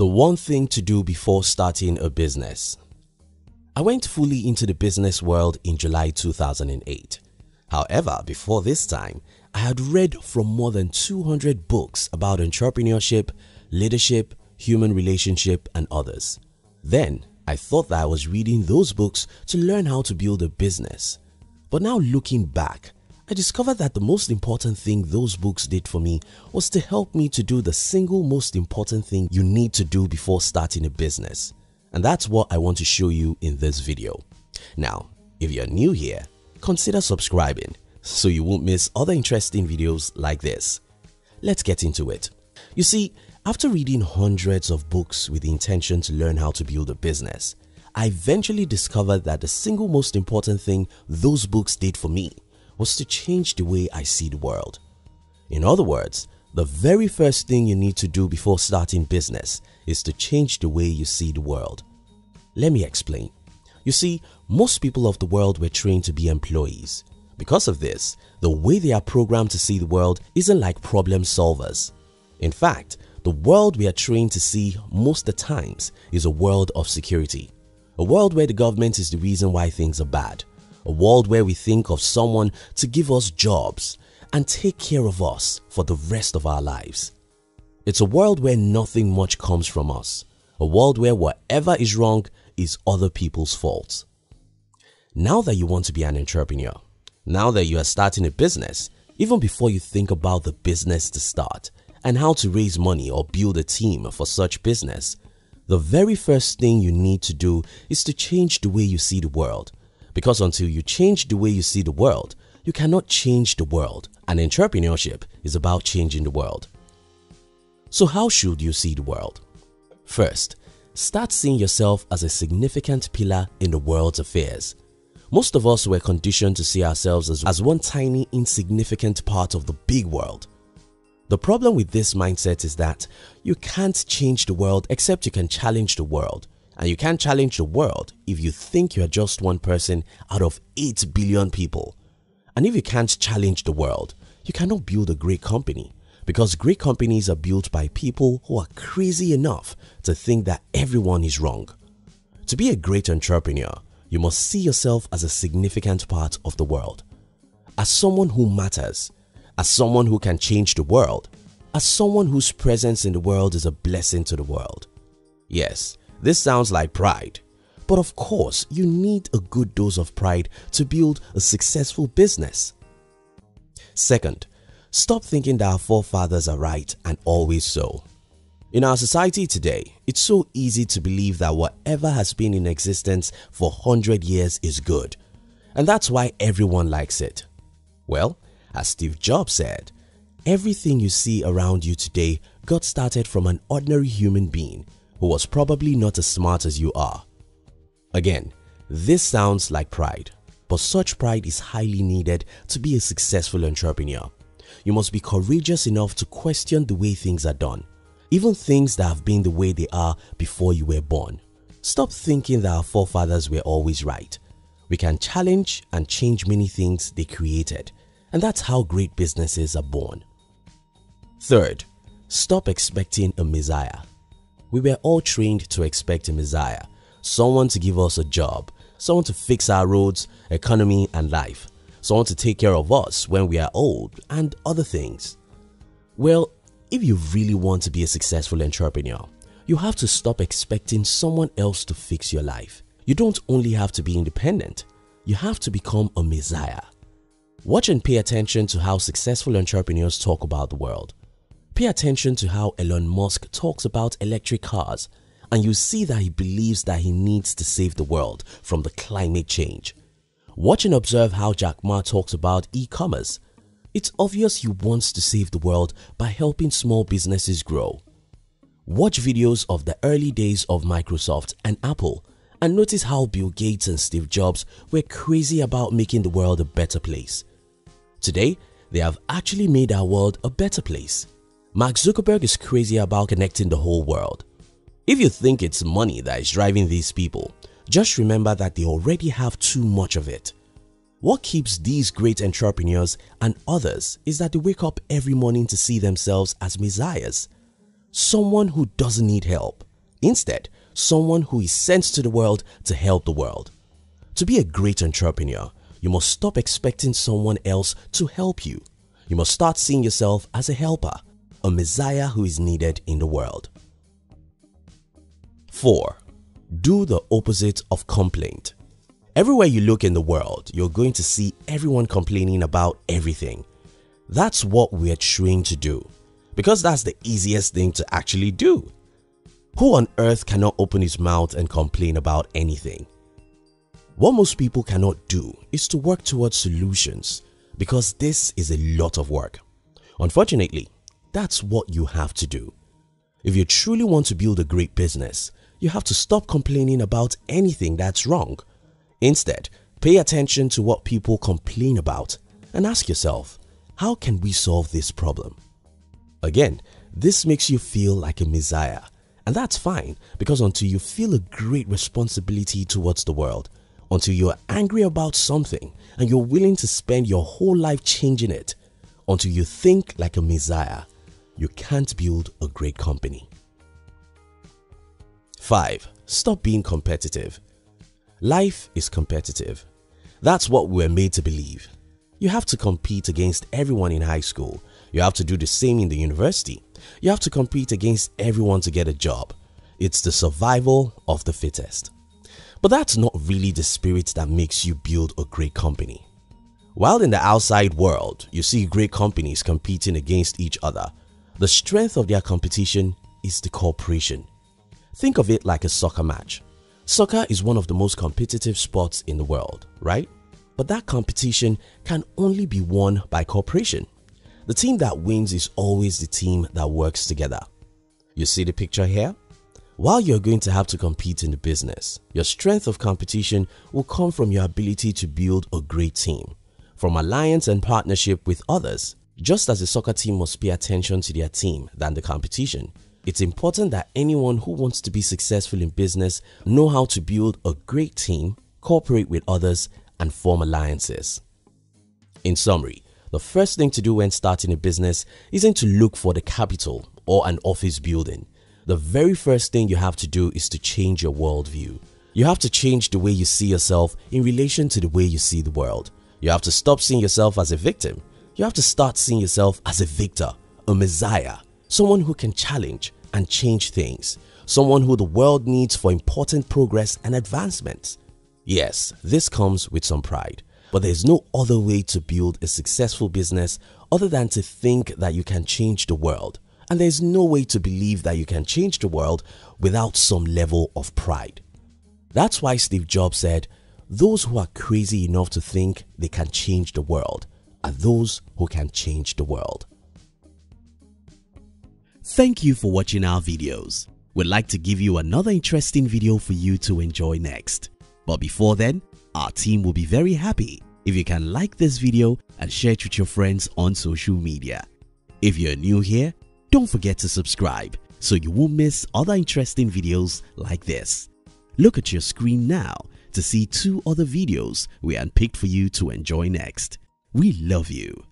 The one thing to do before starting a business. I went fully into the business world in July 2008. However, before this time, I had read from more than 200 books about entrepreneurship, leadership, human relationship and others. Then, I thought that I was reading those books to learn how to build a business. But now looking back, I discovered that the most important thing those books did for me was to help me to do the single most important thing you need to do before starting a business. And that's what I want to show you in this video. Now, if you're new here, consider subscribing so you won't miss other interesting videos like this. Let's get into it. You see, after reading hundreds of books with the intention to learn how to build a business, I eventually discovered that the single most important thing those books did for me was to change the way I see the world. In other words, the very first thing you need to do before starting business is to change the way you see the world. Let me explain. You see, most people of the world were trained to be employees. Because of this, the way they are programmed to see the world isn't like problem solvers. In fact, the world we are trained to see most of the times is a world of security. A world where the government is the reason why things are bad a world where we think of someone to give us jobs and take care of us for the rest of our lives. It's a world where nothing much comes from us, a world where whatever is wrong is other people's fault. Now that you want to be an entrepreneur, now that you are starting a business, even before you think about the business to start and how to raise money or build a team for such business, the very first thing you need to do is to change the way you see the world because until you change the way you see the world, you cannot change the world and entrepreneurship is about changing the world. So how should you see the world? First, start seeing yourself as a significant pillar in the world's affairs. Most of us were conditioned to see ourselves as, as one tiny insignificant part of the big world. The problem with this mindset is that you can't change the world except you can challenge the world and you can't challenge the world if you think you're just one person out of 8 billion people. And if you can't challenge the world, you cannot build a great company because great companies are built by people who are crazy enough to think that everyone is wrong. To be a great entrepreneur, you must see yourself as a significant part of the world, as someone who matters, as someone who can change the world, as someone whose presence in the world is a blessing to the world. Yes, this sounds like pride. But of course, you need a good dose of pride to build a successful business. Second, stop thinking that our forefathers are right and always so. In our society today, it's so easy to believe that whatever has been in existence for 100 years is good. And that's why everyone likes it. Well, as Steve Jobs said, everything you see around you today got started from an ordinary human being who was probably not as smart as you are. Again, this sounds like pride, but such pride is highly needed to be a successful entrepreneur. You must be courageous enough to question the way things are done, even things that have been the way they are before you were born. Stop thinking that our forefathers were always right. We can challenge and change many things they created and that's how great businesses are born. Third, stop expecting a messiah. We were all trained to expect a Messiah, someone to give us a job, someone to fix our roads, economy and life, someone to take care of us when we are old and other things. Well, if you really want to be a successful entrepreneur, you have to stop expecting someone else to fix your life. You don't only have to be independent, you have to become a messiah. Watch and pay attention to how successful entrepreneurs talk about the world. Pay attention to how Elon Musk talks about electric cars and you see that he believes that he needs to save the world from the climate change. Watch and observe how Jack Ma talks about e-commerce. It's obvious he wants to save the world by helping small businesses grow. Watch videos of the early days of Microsoft and Apple and notice how Bill Gates and Steve Jobs were crazy about making the world a better place. Today, they have actually made our world a better place. Mark Zuckerberg is crazy about connecting the whole world. If you think it's money that is driving these people, just remember that they already have too much of it. What keeps these great entrepreneurs and others is that they wake up every morning to see themselves as messiahs. Someone who doesn't need help, Instead, someone who is sent to the world to help the world. To be a great entrepreneur, you must stop expecting someone else to help you. You must start seeing yourself as a helper, a messiah who is needed in the world. 4. Do the opposite of complaint. Everywhere you look in the world, you're going to see everyone complaining about everything. That's what we're trained to do because that's the easiest thing to actually do. Who on earth cannot open his mouth and complain about anything? What most people cannot do is to work towards solutions because this is a lot of work. Unfortunately, that's what you have to do. If you truly want to build a great business, you have to stop complaining about anything that's wrong. Instead, pay attention to what people complain about and ask yourself, how can we solve this problem? Again, this makes you feel like a messiah and that's fine because until you feel a great responsibility towards the world, until you're angry about something and you're willing to spend your whole life changing it, until you think like a messiah, you can't build a great company. 5. Stop being competitive. Life is competitive. That's what we're made to believe. You have to compete against everyone in high school. You have to do the same in the university. You have to compete against everyone to get a job. It's the survival of the fittest. But that's not really the spirit that makes you build a great company. While in the outside world, you see great companies competing against each other, the strength of their competition is the cooperation. Think of it like a soccer match. Soccer is one of the most competitive sports in the world, right? But that competition can only be won by cooperation. The team that wins is always the team that works together. You see the picture here? While you're going to have to compete in the business, your strength of competition will come from your ability to build a great team, from alliance and partnership with others. Just as a soccer team must pay attention to their team than the competition, it's important that anyone who wants to be successful in business know how to build a great team, cooperate with others, and form alliances. In summary, the first thing to do when starting a business isn't to look for the capital or an office building the very first thing you have to do is to change your worldview. You have to change the way you see yourself in relation to the way you see the world. You have to stop seeing yourself as a victim. You have to start seeing yourself as a victor, a messiah, someone who can challenge and change things, someone who the world needs for important progress and advancement. Yes, this comes with some pride, but there is no other way to build a successful business other than to think that you can change the world and there's no way to believe that you can change the world without some level of pride. That's why Steve Jobs said, those who are crazy enough to think they can change the world are those who can change the world. Thank you for watching our videos. We'd like to give you another interesting video for you to enjoy next. But before then, our team will be very happy if you can like this video and share it with your friends on social media. If you're new here, don't forget to subscribe so you won't miss other interesting videos like this. Look at your screen now to see two other videos we handpicked for you to enjoy next. We love you.